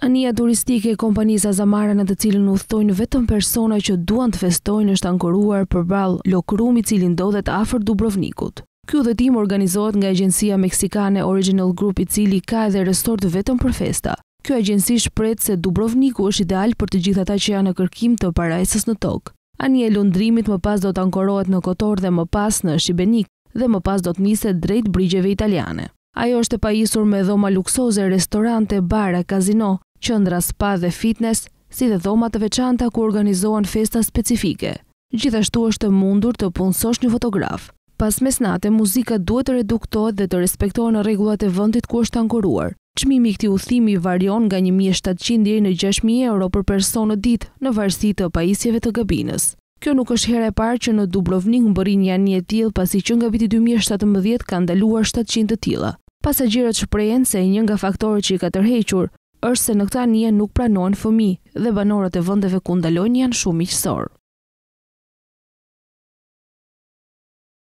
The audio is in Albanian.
Anija turistike e kompanisë Azamara në të cilën udhëtojnë vetëm persona që duan të festojnë është ankoruar përballë Lokrum i cili ndodhet afër Dubrovnikut. Ky udhëtim organizohet nga agjencia meksikane Original Group i cili ka edhe resort vetëm për festa. Kjo agjenci shprehet se Dubrovniku është ideal për të gjithë ata që janë në kërkim të parajsës në tokë. Anija e lundrimit më pas do të ankorohet në Kotor dhe më pas në Shibenik dhe më pas do të niset drejt brigjeve italiane. Ajo është e pajisur me dhoma luksoze, restorante, bare, kazino, qendra spa dhe fitnes, si dhe dhoma të veçanta ku organizohen festa specifike. Gjithashtu është e mundur të punësosh një fotograf. Pas mesnate, muzika duhet të reduktohet dhe të respektohen rregullat e vendit ku është ankoruar. Çmimi i këtij udhëtimi varion nga një mijë e shtatëqind deri në gjashtë mijë euro për person në ditë, në varësi të pajisjeve të kabinës. Kjo nuk është hera e parë që në Dubrovnik mbërrin një anije e tillë pasi që nga viti dy mijë e shtatëmbëdhjetë kanë ndaluar shtatëqind të tilla. Pasagjerët shprehen se një nga faktorët që i ka tërhequr është se në këtë anije nuk pranohen fëmijë dhe banorët e vendeve ku ndalojnë janë shumë miqësorë.